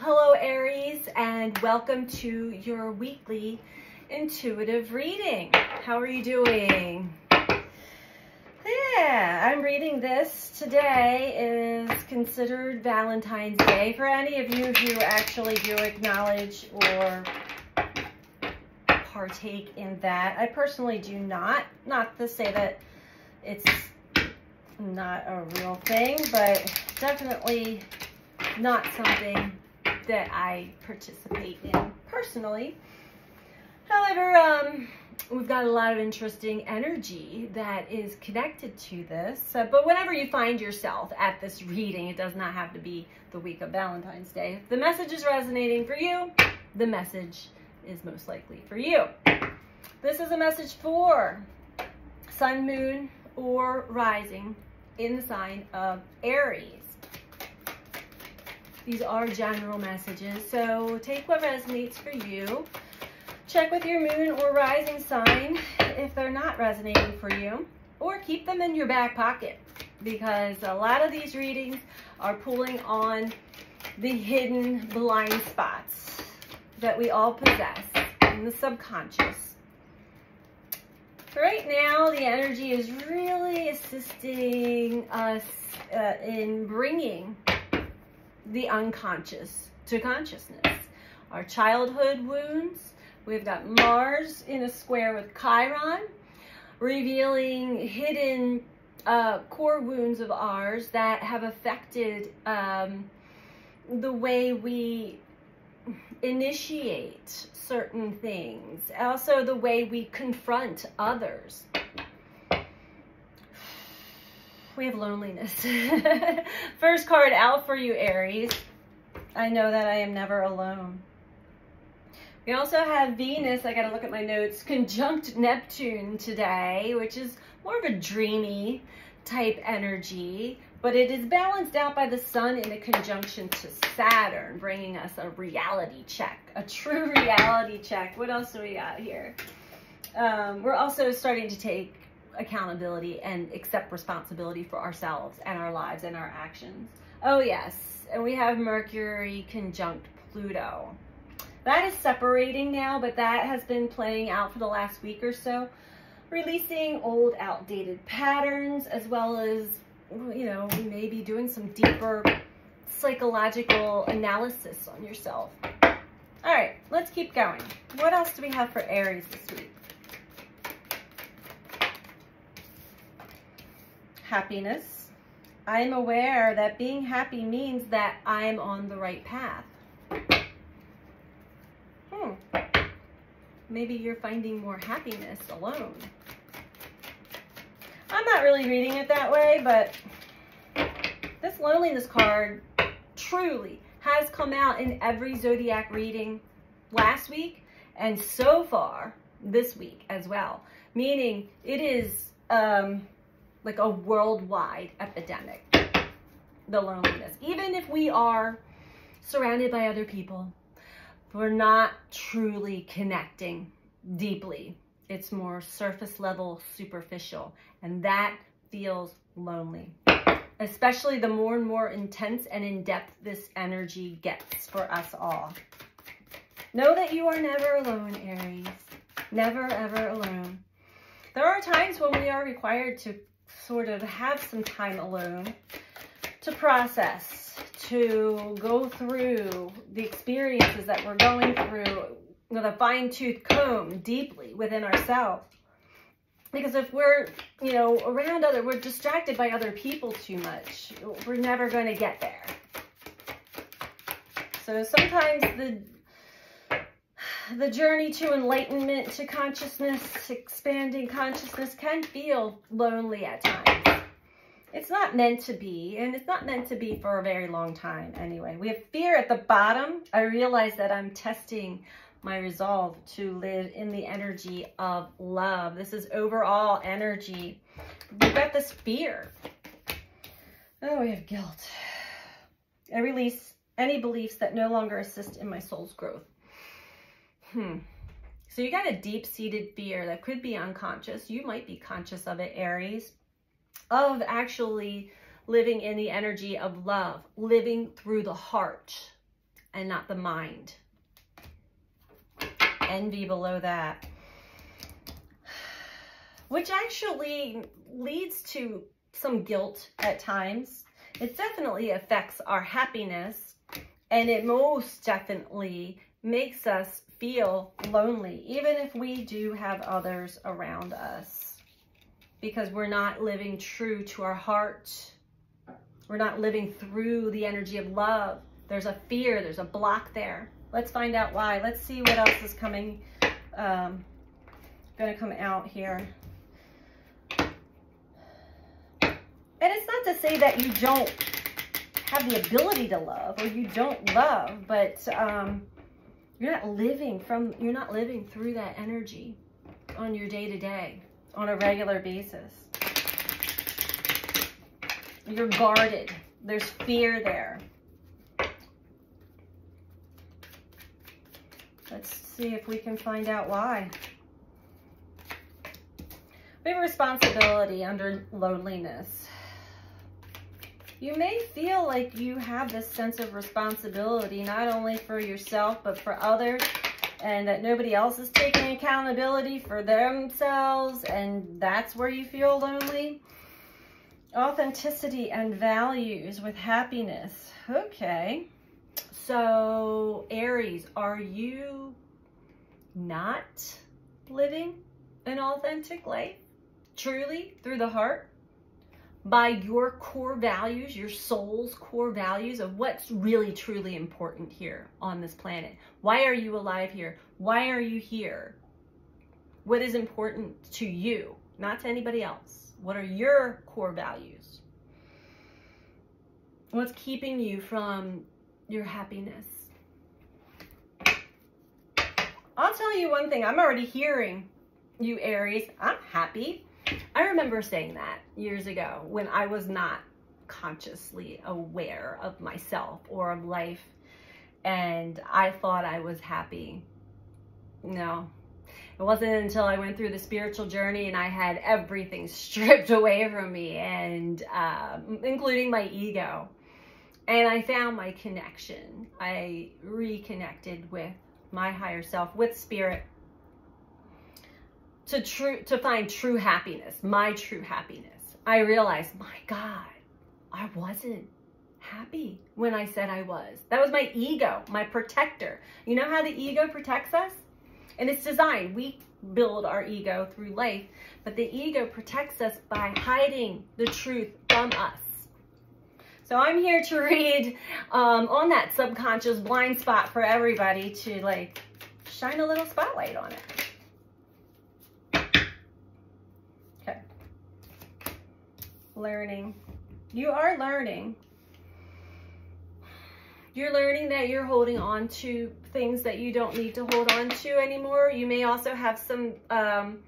Hello, Aries, and welcome to your weekly intuitive reading. How are you doing? Yeah, I'm reading this today is considered Valentine's Day. For any of you who actually do acknowledge or partake in that, I personally do not. Not to say that it's not a real thing, but definitely not something that I participate in personally. However, um, we've got a lot of interesting energy that is connected to this. Uh, but whenever you find yourself at this reading, it does not have to be the week of Valentine's Day. If the message is resonating for you, the message is most likely for you. This is a message for sun, moon, or rising in the sign of Aries. These are general messages, so take what resonates for you. Check with your moon or rising sign if they're not resonating for you, or keep them in your back pocket because a lot of these readings are pulling on the hidden blind spots that we all possess in the subconscious. Right now, the energy is really assisting us uh, in bringing the unconscious to consciousness. Our childhood wounds, we've got Mars in a square with Chiron, revealing hidden uh, core wounds of ours that have affected um, the way we initiate certain things. Also the way we confront others. We have loneliness. First card out for you, Aries. I know that I am never alone. We also have Venus, I gotta look at my notes, conjunct Neptune today, which is more of a dreamy type energy but it is balanced out by the sun in a conjunction to Saturn, bringing us a reality check, a true reality check. What else do we got here? Um, we're also starting to take accountability and accept responsibility for ourselves and our lives and our actions. Oh yes, and we have Mercury conjunct Pluto. That is separating now, but that has been playing out for the last week or so, releasing old outdated patterns as well as you know, maybe doing some deeper psychological analysis on yourself. All right, let's keep going. What else do we have for Aries this week? Happiness. I am aware that being happy means that I'm on the right path. Hmm. Maybe you're finding more happiness alone. I'm not really reading it that way, but this loneliness card truly has come out in every zodiac reading last week and so far this week as well. Meaning it is um, like a worldwide epidemic, the loneliness. Even if we are surrounded by other people, we're not truly connecting deeply it's more surface level, superficial, and that feels lonely. Especially the more and more intense and in-depth this energy gets for us all. Know that you are never alone, Aries. Never, ever alone. There are times when we are required to sort of have some time alone to process, to go through the experiences that we're going through with a fine tooth comb deeply within ourselves. Because if we're, you know, around other, we're distracted by other people too much, we're never going to get there. So sometimes the the journey to enlightenment, to consciousness, expanding consciousness can feel lonely at times. It's not meant to be, and it's not meant to be for a very long time anyway. We have fear at the bottom. I realize that I'm testing my resolve to live in the energy of love. This is overall energy. We've got this fear. Oh, we have guilt. I release any beliefs that no longer assist in my soul's growth. Hmm. So you got a deep-seated fear that could be unconscious. You might be conscious of it, Aries, of actually living in the energy of love, living through the heart, and not the mind. Envy below that. Which actually leads to some guilt at times. It definitely affects our happiness and it most definitely makes us feel lonely, even if we do have others around us because we're not living true to our heart. We're not living through the energy of love. There's a fear, there's a block there. Let's find out why. Let's see what else is coming, um, gonna come out here. And it's not to say that you don't have the ability to love or you don't love, but um, you're not living from, you're not living through that energy on your day to day, on a regular basis. You're guarded. There's fear there. Let's see if we can find out why. We have responsibility under loneliness. You may feel like you have this sense of responsibility, not only for yourself, but for others, and that nobody else is taking accountability for themselves, and that's where you feel lonely. Authenticity and values with happiness. Okay. So, Aries, are you not living an authentic life? Truly, through the heart? By your core values, your soul's core values of what's really, truly important here on this planet. Why are you alive here? Why are you here? What is important to you, not to anybody else? What are your core values? What's keeping you from your happiness? I'll tell you one thing. I'm already hearing you, Aries. I'm happy. I remember saying that years ago when I was not consciously aware of myself or of life and I thought I was happy. No, it wasn't until I went through the spiritual journey and I had everything stripped away from me and uh, including my ego. And I found my connection. I reconnected with my higher self, with spirit, to true to find true happiness, my true happiness. I realized, my God, I wasn't happy when I said I was. That was my ego, my protector. You know how the ego protects us? And it's designed. We build our ego through life, but the ego protects us by hiding the truth from us. So I'm here to read um, on that subconscious blind spot for everybody to like shine a little spotlight on it. Okay. Learning. You are learning you're learning that you're holding on to things that you don't need to hold on to anymore. You may also have some, um,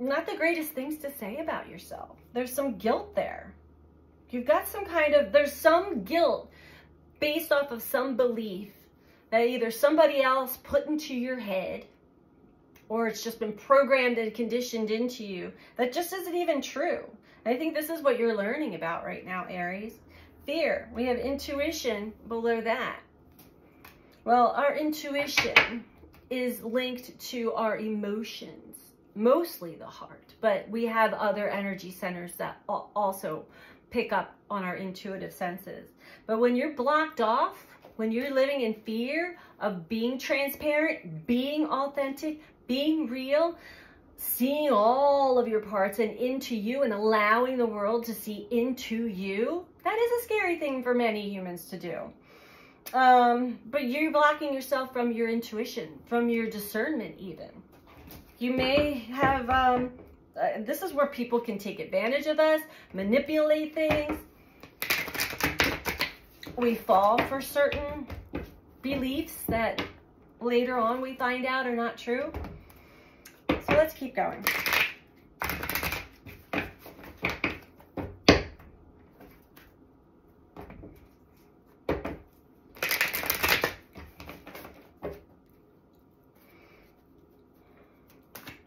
not the greatest things to say about yourself. There's some guilt there. You've got some kind of, there's some guilt based off of some belief that either somebody else put into your head or it's just been programmed and conditioned into you that just isn't even true. I think this is what you're learning about right now, Aries fear. We have intuition below that. Well, our intuition is linked to our emotions, mostly the heart, but we have other energy centers that also pick up on our intuitive senses. But when you're blocked off, when you're living in fear of being transparent, being authentic, being real, seeing all of your parts and into you and allowing the world to see into you, that is a scary thing for many humans to do. Um, but you're blocking yourself from your intuition, from your discernment even. You may have, um, uh, this is where people can take advantage of us, manipulate things. We fall for certain beliefs that later on we find out are not true. Let's keep going.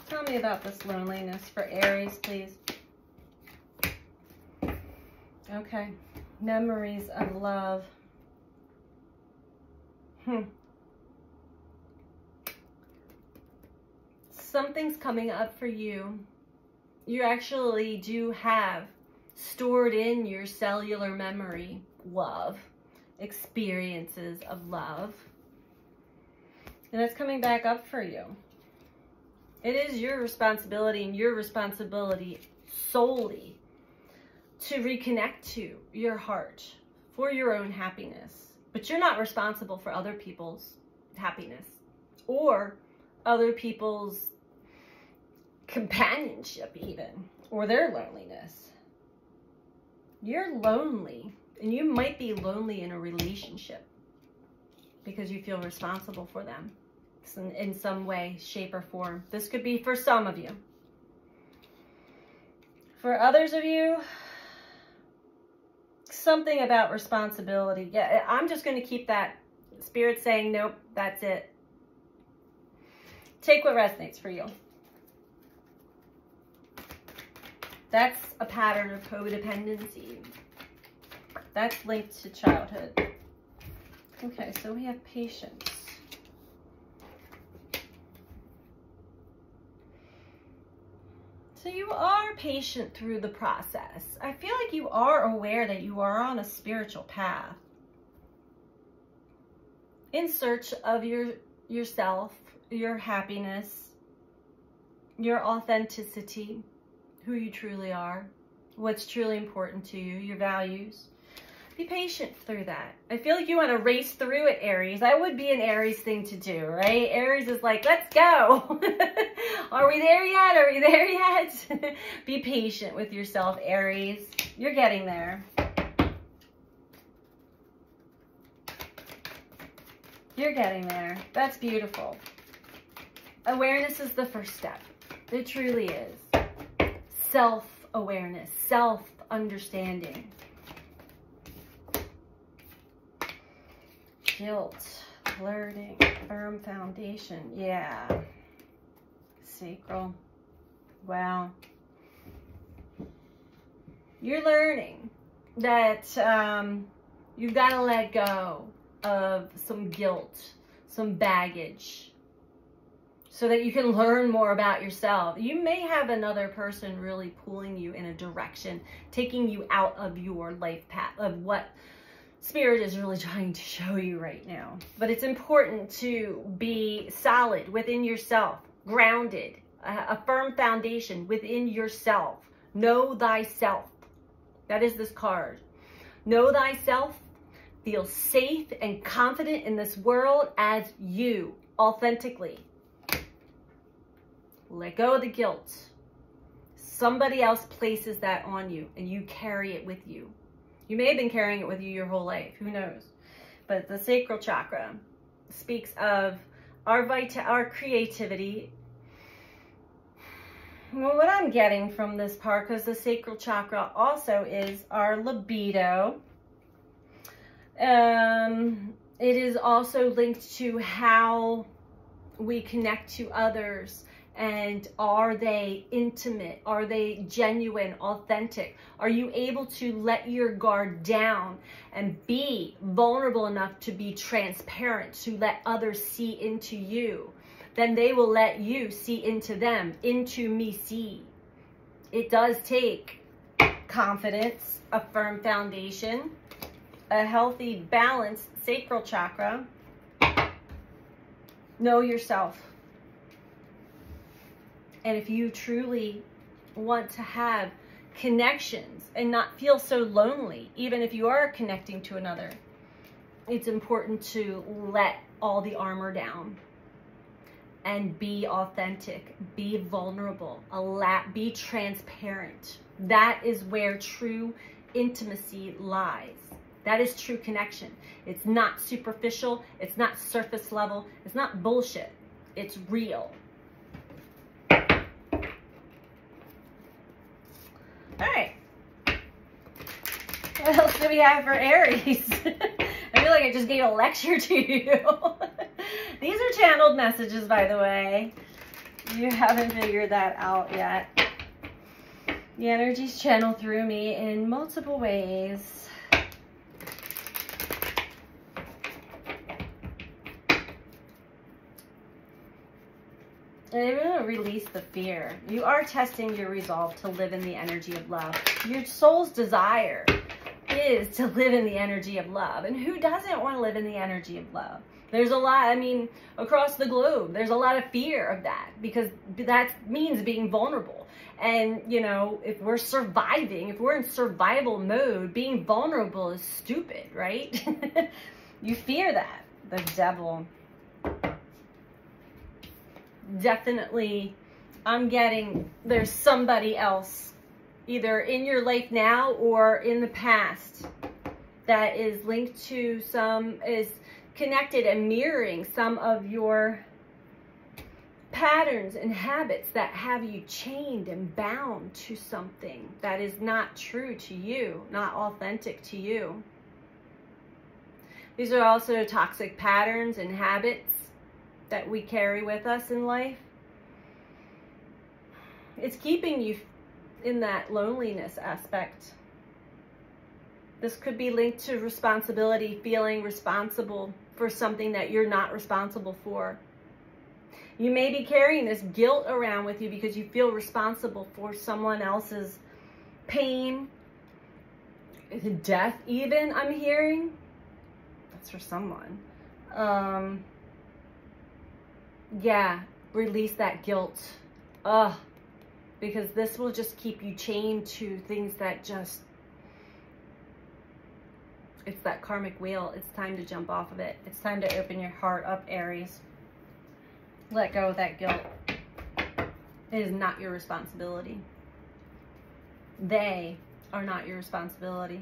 Tell me about this loneliness for Aries, please. Okay. Memories of love. Hmm. Something's coming up for you. You actually do have stored in your cellular memory love, experiences of love. And that's coming back up for you. It is your responsibility and your responsibility solely to reconnect to your heart for your own happiness. But you're not responsible for other people's happiness or other people's companionship even or their loneliness. You're lonely and you might be lonely in a relationship because you feel responsible for them in, some way, shape, or form. This could be for some of you. For others of you, something about responsibility. Yeah, I'm just going to keep that spirit saying, nope, that's it. Take what resonates for you. That's a pattern of codependency. That's linked to childhood. Okay, so we have patience. So you are patient through the process. I feel like you are aware that you are on a spiritual path. In search of your yourself, your happiness, your authenticity, who you truly are, what's truly important to you, your values. Be patient through that. I feel like you want to race through it, Aries. That would be an Aries thing to do, right? Aries is like, let's go. Are we there yet? Are we there yet? be patient with yourself, Aries. You're getting there. You're getting there. That's beautiful. Awareness is the first step. It truly is. Self-awareness, self-understanding. guilt, flirting, firm foundation. Yeah. Sacral. Wow. You're learning that um, you've got to let go of some guilt, some baggage, so that you can learn more about yourself. You may have another person really pulling you in a direction, taking you out of your life path, of what Spirit is really trying to show you right now. But it's important to be solid within yourself, grounded, a, firm foundation within yourself. Know thyself. That is this card. Know thyself. Feel safe and confident in this world as you, authentically. Let go of the guilt. Somebody else places that on you and you carry it with you. You may have been carrying it with you your whole life. Who knows? But the sacral chakra speaks of our vita our creativity. Well, what I'm getting from this part, because the sacral chakra also is our libido. Um, it is also linked to how we connect to others and are they intimate? Are they genuine, authentic? Are you able to let your guard down and be vulnerable enough to be transparent, to let others see into you? Then they will let you see into them, into me see. It does take confidence, a firm foundation, a healthy, balanced sacral chakra. Know yourself and if you truly want to have connections and not feel so lonely, even if you are connecting to another, it's important to let all the armor down and be authentic, be vulnerable, allow, be transparent. That is where true intimacy lies. That is true connection. It's not superficial. It's not surface level. It's not bullshit. It's real. All right. What else do we have for Aries? I feel like I just gave a lecture to you. These are channeled messages, by the way. You haven't figured that out yet. The energies channel through me in multiple ways. Going to release the fear. You are testing your resolve to live in the energy of love. Your soul's desire is to live in the energy of love. And who doesn't want to live in the energy of love? There's a lot, I mean, across the globe, there's a lot of fear of that because that means being vulnerable. And, you know, if we're surviving, if we're in survival mode, being vulnerable is stupid, right? you fear that. The devil. Definitely, I'm getting there's somebody else either in your life now or in the past that is linked to some, is connected and mirroring some of your patterns and habits that have you chained and bound to something that is not true to you, not authentic to you. These are also toxic patterns and habits that we carry with us in life. It's keeping you in that loneliness aspect. This could be linked to responsibility, feeling responsible for something that you're not responsible for. You may be carrying this guilt around with you because you feel responsible for someone else's pain, death even, I'm hearing. That's for someone. Um, yeah, release that guilt. Ugh. Because this will just keep you chained to things that just it's that karmic wheel. It's time to jump off of it. It's time to open your heart up, Aries. Let go of that guilt. It is not your responsibility. They are not your responsibility.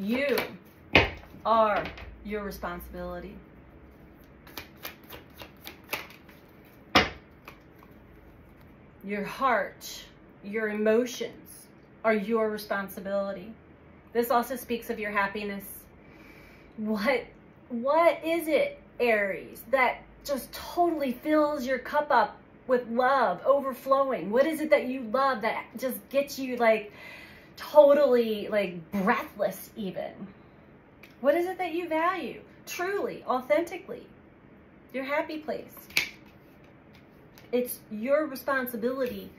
You are your responsibility. your heart, your emotions are your responsibility. This also speaks of your happiness. What, what is it, Aries, that just totally fills your cup up with love, overflowing? What is it that you love that just gets you like totally like breathless even? What is it that you value truly, authentically? Your happy place it's your responsibility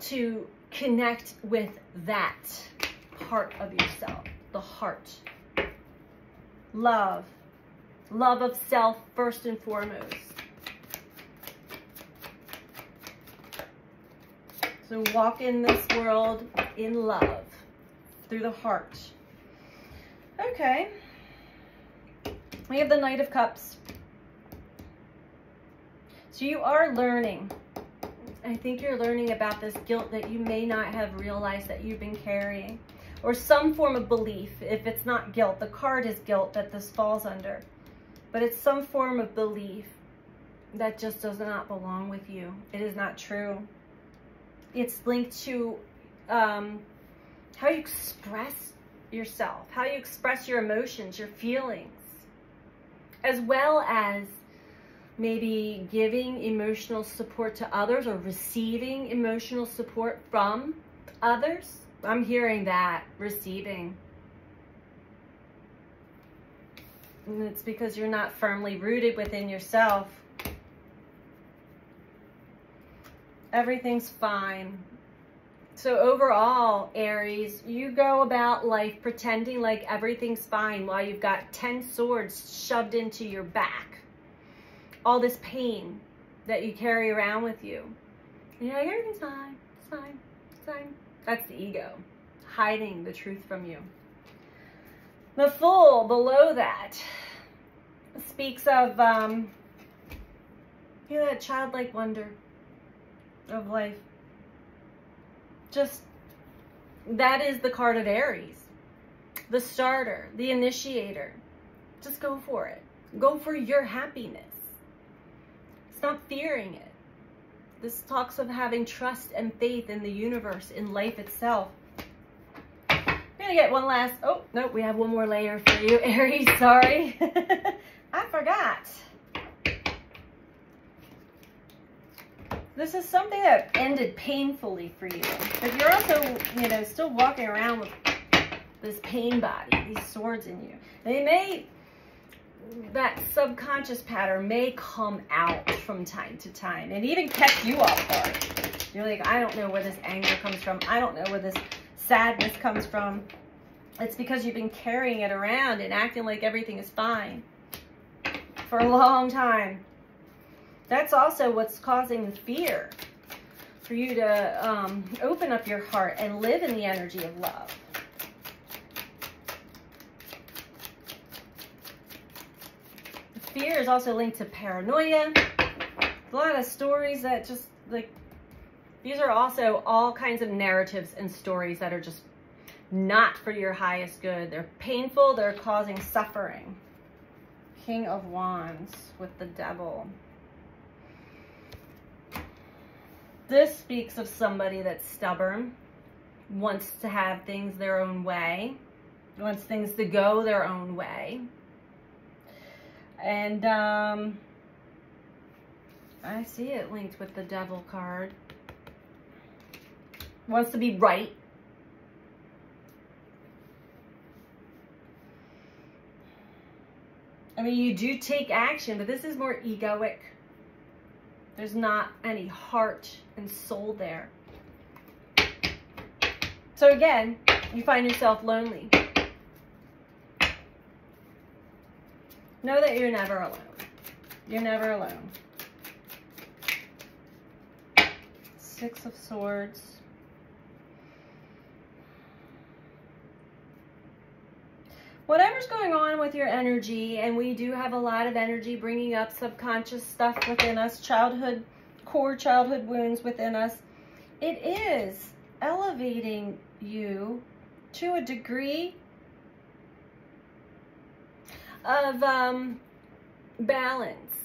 to connect with that part of yourself, the heart. Love. Love of self first and foremost. So walk in this world in love through the heart. Okay. We have the Knight of Cups. So you are learning. I think you're learning about this guilt that you may not have realized that you've been carrying. Or some form of belief. If it's not guilt, the card is guilt that this falls under. But it's some form of belief that just does not belong with you. It is not true. It's linked to um, how you express yourself, how you express your emotions, your feelings, as well as maybe giving emotional support to others or receiving emotional support from others. I'm hearing that, receiving. And it's because you're not firmly rooted within yourself. Everything's fine. So overall, Aries, you go about life pretending like everything's fine while you've got 10 swords shoved into your back all this pain that you carry around with you. You're like, everything's fine, it's fine, it's fine. That's the ego, hiding the truth from you. The Fool below that speaks of, um, you know, that childlike wonder of life. Just, that is the card of Aries. The starter, the initiator. Just go for it. Go for your happiness. Stop fearing it. This talks of having trust and faith in the universe, in life itself. I'm gonna get one last, oh, no, we have one more layer for you, Aries, sorry. I forgot. This is something that ended painfully for you. But you're also, you know, still walking around with this pain body, these swords in you. They may, that subconscious pattern may come out from time to time and even catch you off guard. You're like, I don't know where this anger comes from. I don't know where this sadness comes from. It's because you've been carrying it around and acting like everything is fine for a long time. That's also what's causing the fear for you to um, open up your heart and live in the energy of love. Fear is also linked to paranoia. A lot of stories that just like, these are also all kinds of narratives and stories that are just not for your highest good. They're painful, they're causing suffering. King of Wands with the devil. This speaks of somebody that's stubborn, wants to have things their own way, wants things to go their own way. And um, I see it linked with the devil card. Wants to be right. I mean, you do take action, but this is more egoic. There's not any heart and soul there. So again, you find yourself lonely. Know that you're never alone. You're never alone. Six of Swords. whatever's going on with your energy, and we do have a lot of energy bringing up subconscious stuff within us, childhood, core childhood wounds within us, it is elevating you to a degree of um, balance,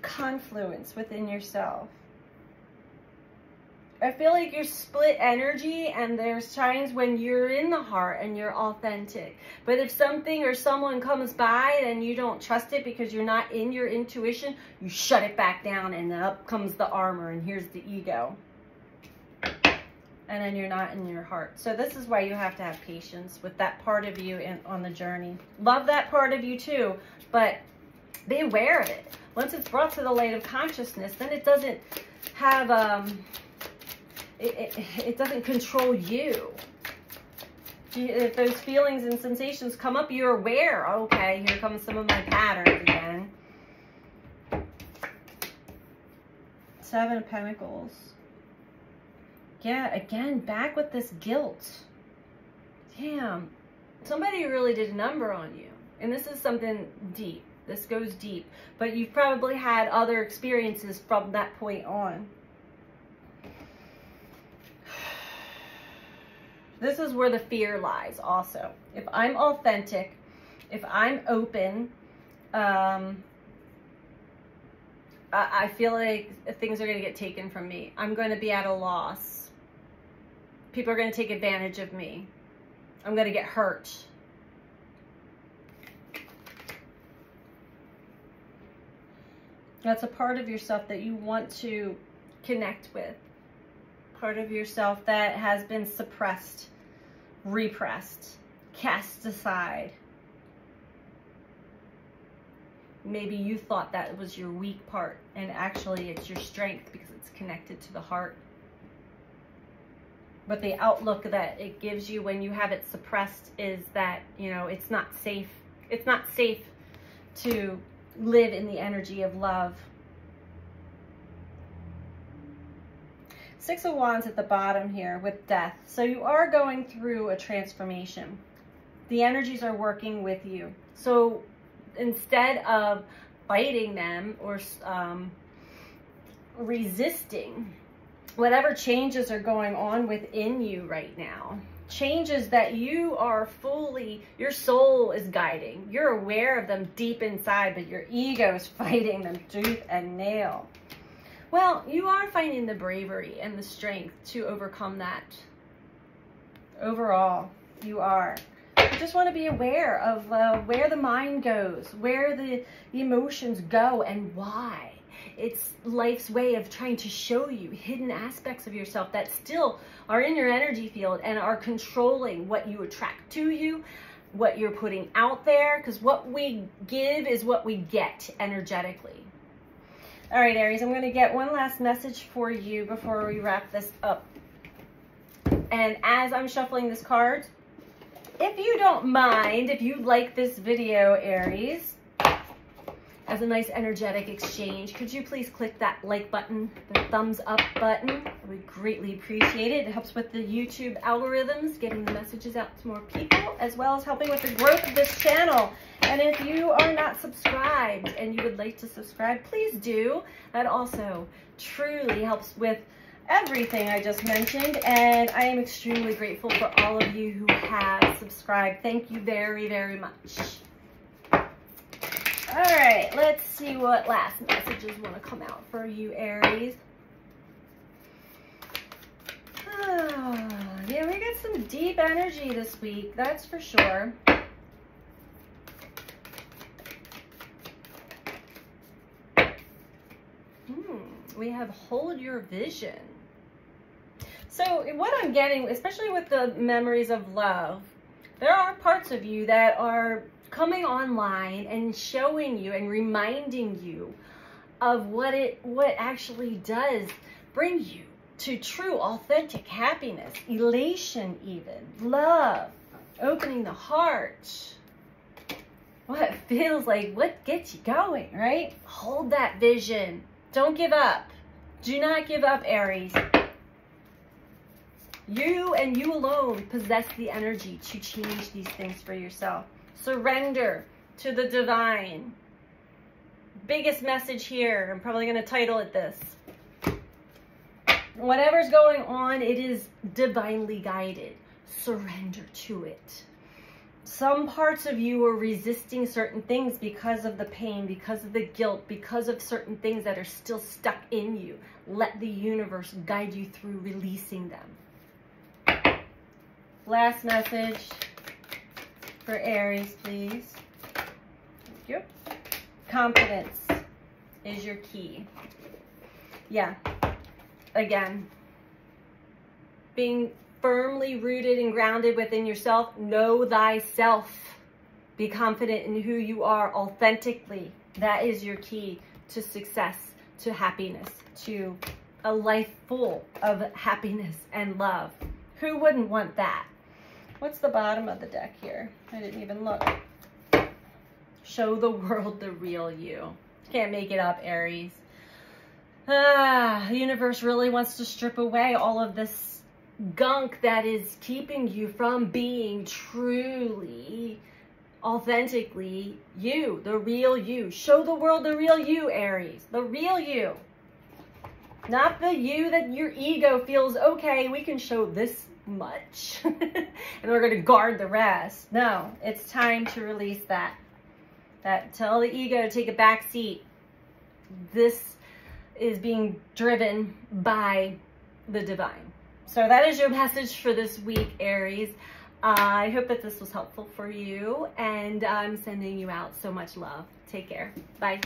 confluence within yourself. I feel like you're split energy and there's times when you're in the heart and you're authentic. But if something or someone comes by and you don't trust it because you're not in your intuition, you shut it back down and up comes the armor and here's the ego. And then you're not in your heart. So this is why you have to have patience with that part of you in, on the journey. Love that part of you too, but be aware of it. Once it's brought to the light of consciousness, then it doesn't have... um it, it, it doesn't control you. If those feelings and sensations come up, you're aware. Okay, here comes some of my patterns again. Seven of Pentacles. Yeah, again, back with this guilt. Damn. Somebody really did a number on you. And this is something deep. This goes deep. But you've probably had other experiences from that point on. This is where the fear lies also. If I'm authentic, if I'm open, um, I, I feel like things are going to get taken from me. I'm going to be at a loss. People are going to take advantage of me. I'm going to get hurt. That's a part of yourself that you want to connect with. Part of yourself that has been suppressed repressed, cast aside. Maybe you thought that was your weak part, and actually it's your strength because it's connected to the heart. But the outlook that it gives you when you have it suppressed is that, you know, it's not safe. It's not safe to live in the energy of love Six of Wands at the bottom here with death. So you are going through a transformation. The energies are working with you. So instead of fighting them or um, resisting whatever changes are going on within you right now, changes that you are fully, your soul is guiding. You're aware of them deep inside, but your ego is fighting them tooth and nail. Well, you are finding the bravery and the strength to overcome that. Overall, you are. You just want to be aware of uh, where the mind goes, where the, the emotions go, and why. It's life's way of trying to show you hidden aspects of yourself that still are in your energy field and are controlling what you attract to you, what you're putting out there, because what we give is what we get energetically. All right, Aries, I'm going to get one last message for you before we wrap this up. And as I'm shuffling this card, if you don't mind, if you like this video, Aries, as a nice energetic exchange, could you please click that like button, the thumbs up button? We greatly appreciate it. It helps with the YouTube algorithms, getting the messages out to more people, as well as helping with the growth of this channel. And if you are not subscribed and you would like to subscribe, please do. That also truly helps with everything I just mentioned. And I am extremely grateful for all of you who have subscribed. Thank you very, very much. All right, let's see what last messages want to come out for you, Aries. Oh, yeah, we got some deep energy this week, that's for sure. Hmm, we have hold your vision. So what I'm getting, especially with the memories of love, there are parts of you that are coming online and showing you and reminding you of what it what actually does bring you to true authentic happiness elation even love opening the heart. What feels like what gets you going right? Hold that vision. Don't give up do not give up aries you and you alone possess the energy to change these things for yourself surrender to the divine. Biggest message here, I'm probably going to title it this. Whatever's going on, it is divinely guided. Surrender to it. Some parts of you are resisting certain things because of the pain, because of the guilt, because of certain things that are still stuck in you. Let the universe guide you through releasing them. Last message for Aries, please. Thank you. Confidence is your key. Yeah. Again, being firmly rooted and grounded within yourself. Know thyself. Be confident in who you are authentically. That is your key to success, to happiness, to a life full of happiness and love. Who wouldn't want that? What's the bottom of the deck here? I didn't even look. Show the world the real you. Can't make it up, Aries. Ah, the universe really wants to strip away all of this gunk that is keeping you from being truly, authentically you, the real you. Show the world the real you, Aries, the real you. Not the you that your ego feels, okay, we can show this much and we're going to guard the rest. No, it's time to release that. That tell the ego to take a back seat. This is being driven by the divine. So that is your message for this week, Aries. I hope that this was helpful for you and I'm sending you out so much love. Take care. Bye.